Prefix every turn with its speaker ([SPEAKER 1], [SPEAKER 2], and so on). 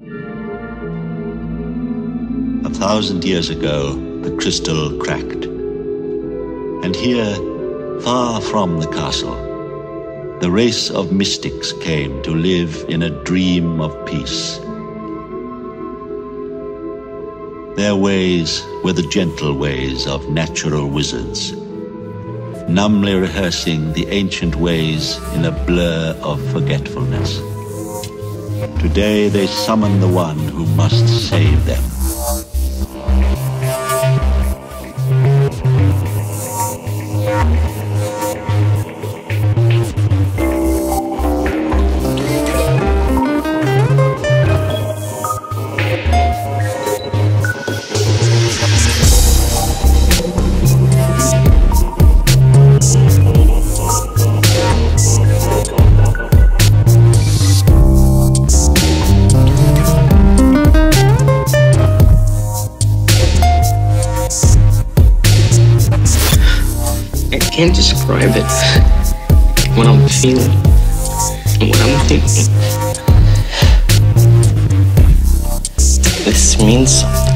[SPEAKER 1] A thousand years ago, the crystal cracked. And here, far from the castle, the race of mystics came to live in a dream of peace. Their ways were the gentle ways of natural wizards, numbly rehearsing the ancient ways in a blur of forgetfulness. Today they summon the one who must save them.
[SPEAKER 2] Can't describe it. What I'm feeling. and What I'm thinking. This means something.